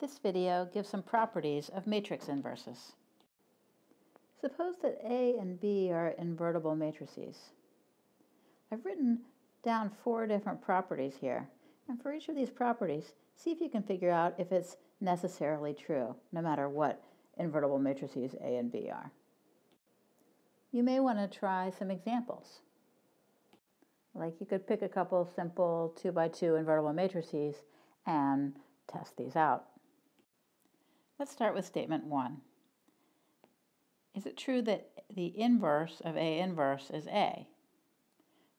This video gives some properties of matrix inverses. Suppose that A and B are invertible matrices. I've written down four different properties here, and for each of these properties, see if you can figure out if it's necessarily true, no matter what invertible matrices A and B are. You may want to try some examples. Like you could pick a couple simple 2 by 2 invertible matrices and test these out. Let's start with statement 1. Is it true that the inverse of A inverse is A?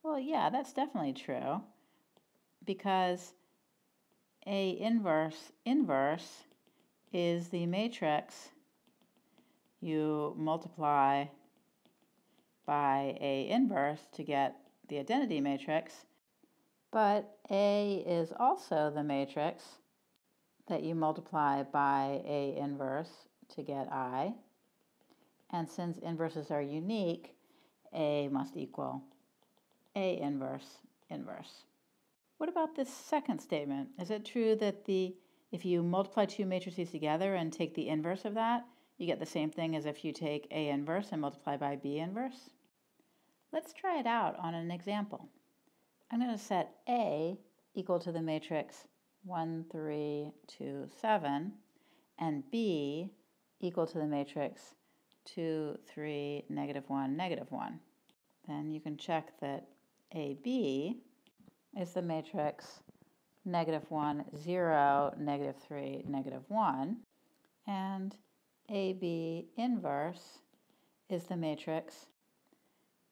Well, yeah, that's definitely true because A inverse inverse is the matrix you multiply by A inverse to get the identity matrix, but A is also the matrix that you multiply by A inverse to get I. And since inverses are unique, A must equal A inverse inverse. What about this second statement? Is it true that the if you multiply two matrices together and take the inverse of that, you get the same thing as if you take A inverse and multiply by B inverse? Let's try it out on an example. I'm going to set A equal to the matrix 1, 3, 2, 7, and B equal to the matrix 2, 3, negative 1, negative 1. Then you can check that AB is the matrix negative 1, 0, negative 3, negative 1, and AB inverse is the matrix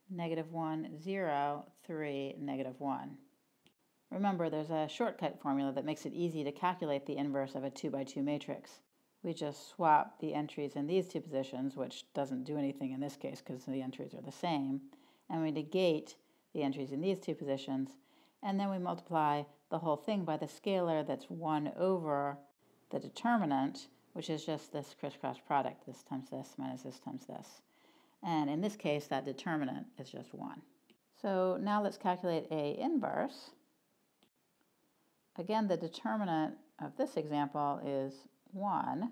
negative 1, 0, 3, negative 1. Remember, there's a shortcut formula that makes it easy to calculate the inverse of a 2 by 2 matrix. We just swap the entries in these two positions, which doesn't do anything in this case because the entries are the same, and we negate the entries in these two positions, and then we multiply the whole thing by the scalar that's 1 over the determinant, which is just this crisscross product, this times this minus this times this. And in this case, that determinant is just 1. So now let's calculate A inverse. Again, the determinant of this example is 1.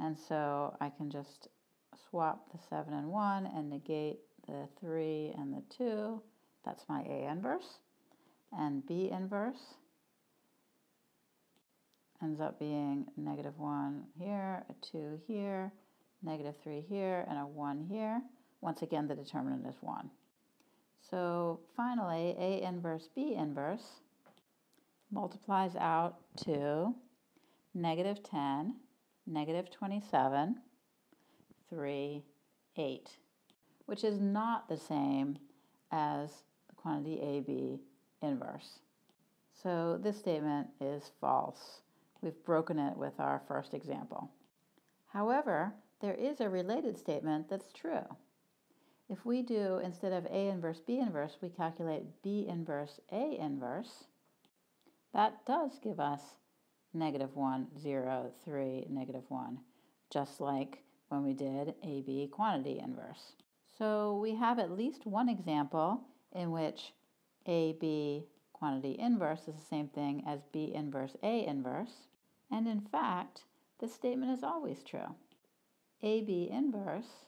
And so I can just swap the 7 and 1 and negate the 3 and the 2. That's my A inverse. And B inverse ends up being negative 1 here, a 2 here, negative 3 here, and a 1 here. Once again, the determinant is 1. So finally, A inverse B inverse multiplies out to negative 10, negative 27, 3, 8, which is not the same as the quantity AB inverse. So this statement is false. We've broken it with our first example. However, there is a related statement that's true. If we do, instead of A inverse B inverse, we calculate B inverse A inverse, that does give us negative 1, 0, 3, negative 1, just like when we did AB quantity inverse. So we have at least one example in which AB quantity inverse is the same thing as B inverse A inverse. And in fact, this statement is always true. AB inverse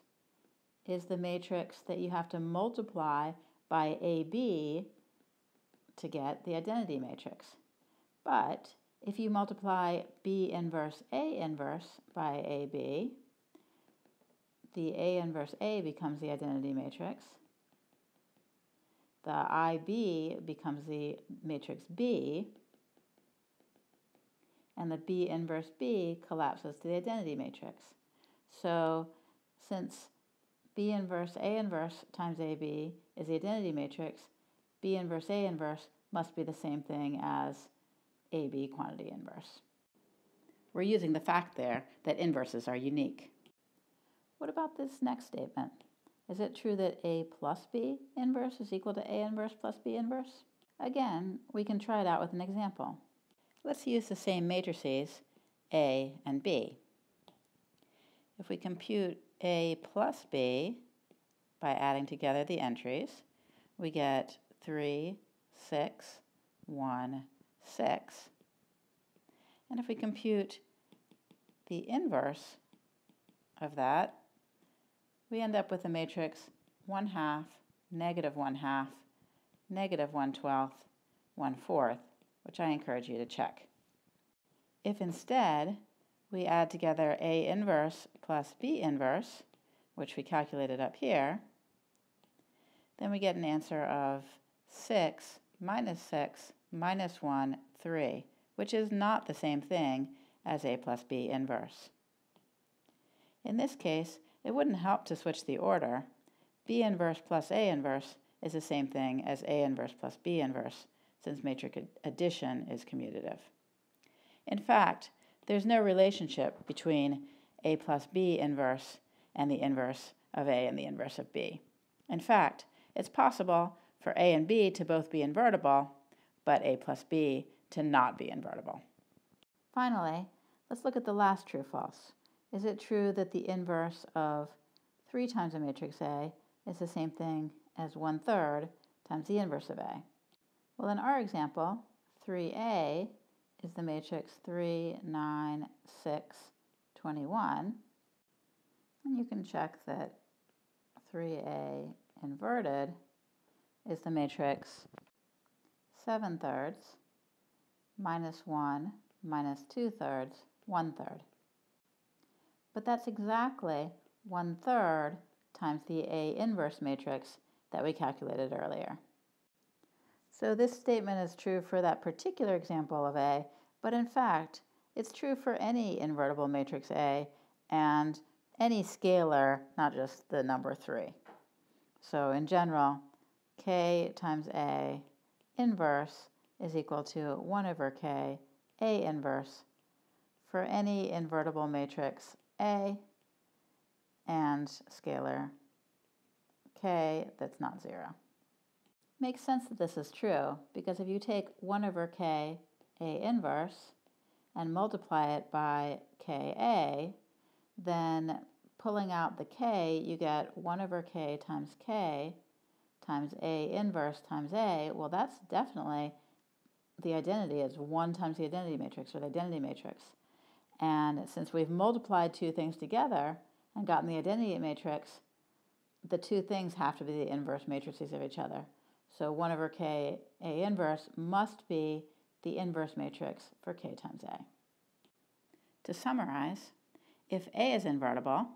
is the matrix that you have to multiply by AB to get the identity matrix. But if you multiply B inverse A inverse by AB, the A inverse A becomes the identity matrix. The IB becomes the matrix B, and the B inverse B collapses to the identity matrix. So since B inverse A inverse times AB is the identity matrix, B inverse A inverse must be the same thing as AB quantity inverse. We're using the fact there that inverses are unique. What about this next statement? Is it true that A plus B inverse is equal to A inverse plus B inverse? Again, we can try it out with an example. Let's use the same matrices, A and B. If we compute a plus b by adding together the entries. We get 3, 6, 1, 6. And if we compute the inverse of that, we end up with a matrix 1 half, negative 1 half, negative 1 twelfth, 1 fourth, which I encourage you to check. If instead we add together A inverse plus B inverse, which we calculated up here, then we get an answer of 6 minus 6 minus 1, 3, which is not the same thing as A plus B inverse. In this case, it wouldn't help to switch the order. B inverse plus A inverse is the same thing as A inverse plus B inverse, since matrix addition is commutative. In fact, there's no relationship between A plus B inverse and the inverse of A and the inverse of B. In fact, it's possible for A and B to both be invertible, but A plus B to not be invertible. Finally, let's look at the last true-false. Is it true that the inverse of 3 times a matrix A is the same thing as 1 third times the inverse of A? Well, in our example, 3A is the matrix 3, 9, 6, 21. And you can check that 3A inverted is the matrix 7 thirds minus 1 minus 2 thirds, 1 third. But that's exactly 1 third times the A inverse matrix that we calculated earlier. So this statement is true for that particular example of A, but in fact, it's true for any invertible matrix A and any scalar, not just the number 3. So in general, k times A inverse is equal to 1 over k A inverse for any invertible matrix A and scalar k that's not 0. Makes sense that this is true because if you take 1 over k A inverse and multiply it by ka, then pulling out the k, you get 1 over k times k times A inverse times A. Well, that's definitely the identity is 1 times the identity matrix or the identity matrix. And since we've multiplied two things together and gotten the identity matrix, the two things have to be the inverse matrices of each other. So 1 over k A inverse must be the inverse matrix for k times A. To summarize, if A is invertible,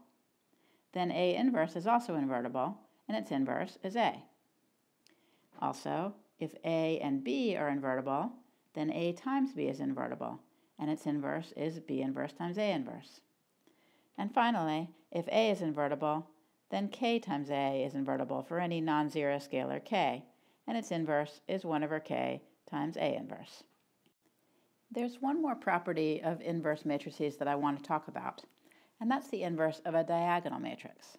then A inverse is also invertible, and its inverse is A. Also, if A and B are invertible, then A times B is invertible, and its inverse is B inverse times A inverse. And finally, if A is invertible, then K times A is invertible for any non-zero scalar K, and its inverse is 1 over K times A inverse. There's one more property of inverse matrices that I want to talk about, and that's the inverse of a diagonal matrix.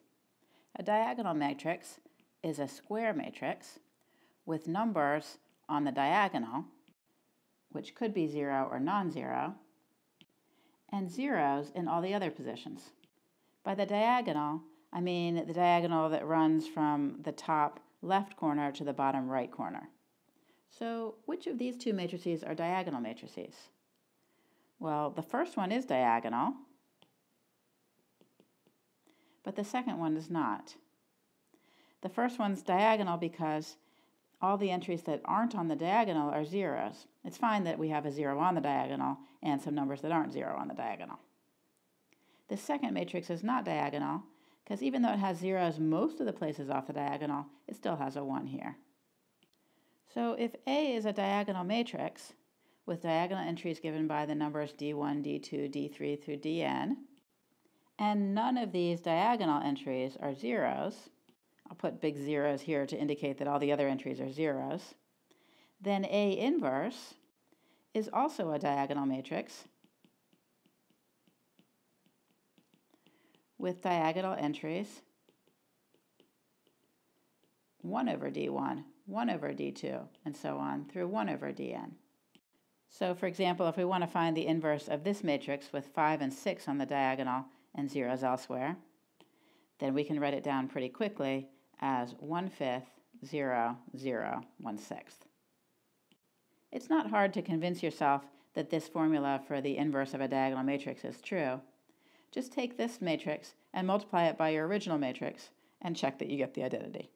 A diagonal matrix is a square matrix with numbers on the diagonal, which could be 0 or non-zero, and zeros in all the other positions. By the diagonal, I mean the diagonal that runs from the top left corner to the bottom right corner. So which of these two matrices are diagonal matrices? Well, the first one is diagonal, but the second one is not. The first one's diagonal because all the entries that aren't on the diagonal are zeros. It's fine that we have a zero on the diagonal and some numbers that aren't zero on the diagonal. The second matrix is not diagonal because even though it has zeros most of the places off the diagonal, it still has a 1 here. So if A is a diagonal matrix with diagonal entries given by the numbers d1, d2, d3 through dn, and none of these diagonal entries are zeros, I'll put big zeros here to indicate that all the other entries are zeros, then A inverse is also a diagonal matrix with diagonal entries 1 over d1, 1 over d2, and so on through 1 over dn. So for example, if we want to find the inverse of this matrix with 5 and 6 on the diagonal and zeros elsewhere, then we can write it down pretty quickly as 1 fifth, 0, 0, 1 sixth. It's not hard to convince yourself that this formula for the inverse of a diagonal matrix is true. just take this matrix and multiply it by your original matrix and check that you get the identity.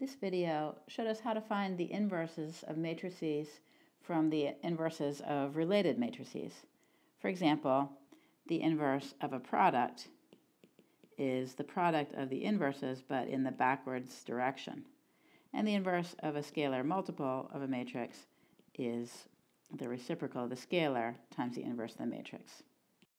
This video showed us how to find the inverses of matrices from the inverses of related matrices. For example, the inverse of a product is the product of the inverses but in the backwards direction. And the inverse of a scalar multiple of a matrix is the reciprocal of the scalar times the inverse of the matrix.